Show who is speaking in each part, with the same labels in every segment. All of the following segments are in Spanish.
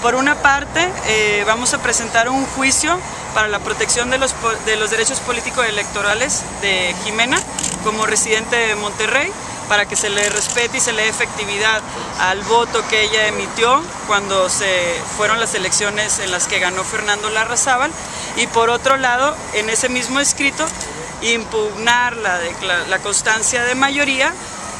Speaker 1: Por una parte, eh, vamos a presentar un juicio para la protección de los, de los derechos políticos electorales de Jimena como residente de Monterrey, para que se le respete y se le dé efectividad al voto que ella emitió cuando se fueron las elecciones en las que ganó Fernando Larrazábal. Y por otro lado, en ese mismo escrito, impugnar la constancia de mayoría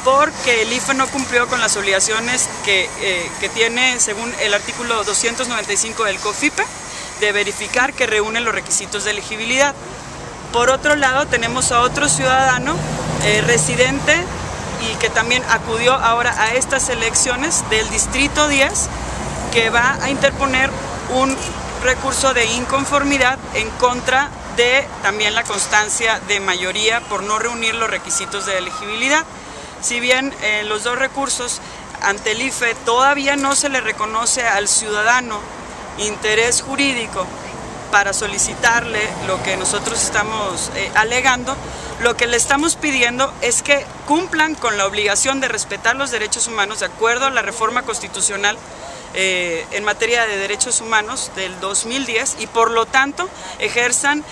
Speaker 1: porque el IFE no cumplió con las obligaciones que, eh, tiene según el artículo 295 del COFIPE de verificar que reúne los requisitos de elegibilidad. Por otro lado tenemos a otro ciudadano eh, residente y que también acudió ahora a estas elecciones del Distrito 10 que va a interponer un recurso de inconformidad en contra de también la constancia de mayoría por no reunir los requisitos de elegibilidad. Si bien eh, los dos recursos ante el IFE todavía no se le reconoce al ciudadano interés jurídico para solicitarle lo que nosotros estamos eh, alegando, lo que le estamos pidiendo es que cumplan con la obligación de respetar los derechos humanos de acuerdo a la reforma constitucional eh, en materia de derechos humanos del 2010 y por lo tanto ejerzan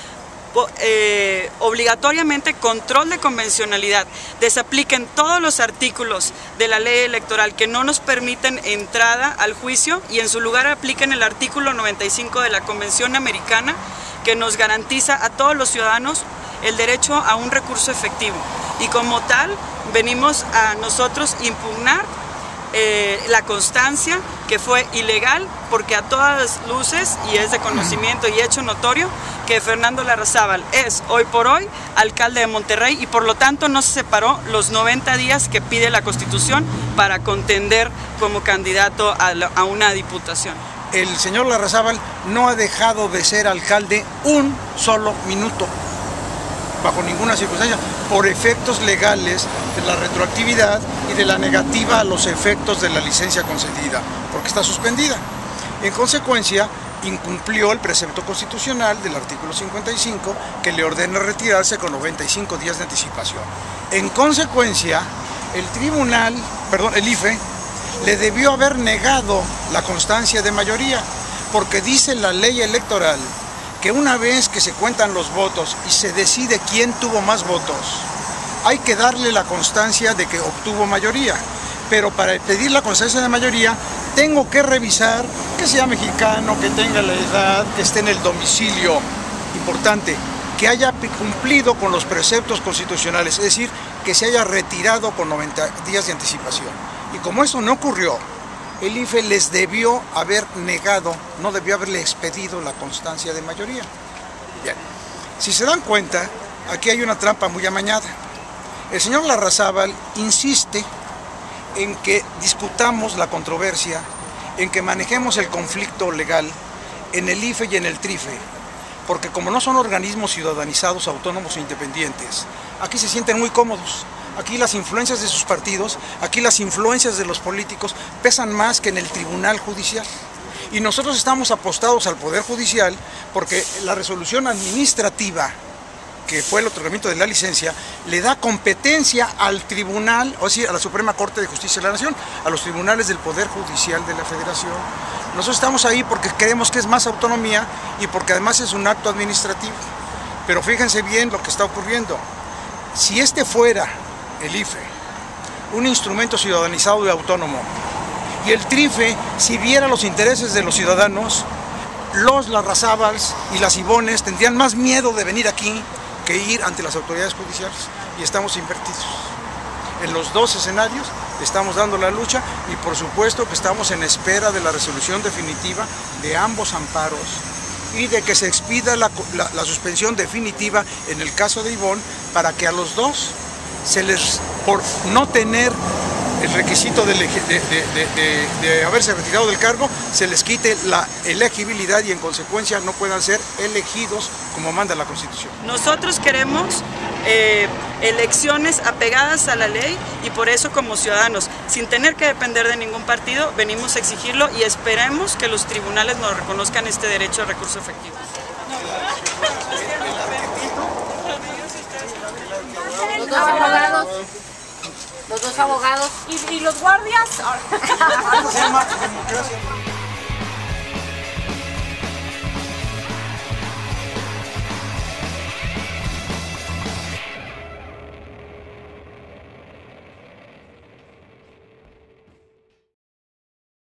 Speaker 1: eh, obligatoriamente control de convencionalidad, desapliquen todos los artículos de la ley electoral que no nos permiten entrada al juicio y en su lugar apliquen el artículo 95 de la Convención Americana que nos garantiza a todos los ciudadanos el derecho a un recurso efectivo. Y como tal, venimos a nosotros impugnar eh, la constancia que fue ilegal porque a todas luces y es de conocimiento y hecho notorio que Fernando Larrazábal es hoy por hoy alcalde de Monterrey y por lo tanto no se separó los 90 días que pide la constitución para contender como candidato a, a una diputación.
Speaker 2: El señor Larrazábal no ha dejado de ser alcalde un solo minuto bajo ninguna circunstancia, por efectos legales de la retroactividad y de la negativa a los efectos de la licencia concedida, porque está suspendida. En consecuencia, incumplió el precepto constitucional del artículo 55 que le ordena retirarse con 95 días de anticipación. En consecuencia, el tribunal, perdón, el IFE, le debió haber negado la constancia de mayoría, porque dice la ley electoral que una vez que se cuentan los votos y se decide quién tuvo más votos, hay que darle la constancia de que obtuvo mayoría. Pero para pedir la constancia de mayoría, tengo que revisar que sea mexicano, que tenga la edad, que esté en el domicilio. Importante, que haya cumplido con los preceptos constitucionales, es decir, que se haya retirado con 90 días de anticipación. Y como eso no ocurrió, el IFE les debió haber negado, no debió haberle expedido la constancia de mayoría. Bien, si se dan cuenta, aquí hay una trampa muy amañada. El señor Larrazábal insiste en que discutamos la controversia, en que manejemos el conflicto legal en el IFE y en el TRIFE, porque como no son organismos ciudadanizados, autónomos e independientes, aquí se sienten muy cómodos Aquí las influencias de sus partidos, aquí las influencias de los políticos pesan más que en el Tribunal Judicial. Y nosotros estamos apostados al Poder Judicial porque la resolución administrativa que fue el otorgamiento de la licencia, le da competencia al tribunal, o sea, a la Suprema Corte de Justicia de la Nación, a los tribunales del Poder Judicial de la Federación. Nosotros estamos ahí porque creemos que es más autonomía y porque además es un acto administrativo. Pero fíjense bien lo que está ocurriendo. Si este fuera el IFE, un instrumento ciudadanizado y autónomo. Y el TRIFE, si viera los intereses de los ciudadanos, los Larrazábals y las Ibones tendrían más miedo de venir aquí que ir ante las autoridades judiciales. Y estamos invertidos. En los dos escenarios estamos dando la lucha y por supuesto que estamos en espera de la resolución definitiva de ambos amparos y de que se expida la, la suspensión definitiva en el caso de Ivón para que a los dos se les, por no tener el requisito de, de, haberse retirado del cargo, se les quite la elegibilidad y en consecuencia no puedan ser elegidos como manda la Constitución.
Speaker 1: Nosotros queremos eh, elecciones apegadas a la ley y por eso como ciudadanos, sin tener que depender de ningún partido, venimos a exigirlo y esperemos que los tribunales nos reconozcan este derecho a recurso efectivo.
Speaker 3: Los dos abogados. Abogados.
Speaker 4: ¿Y, y los guardias?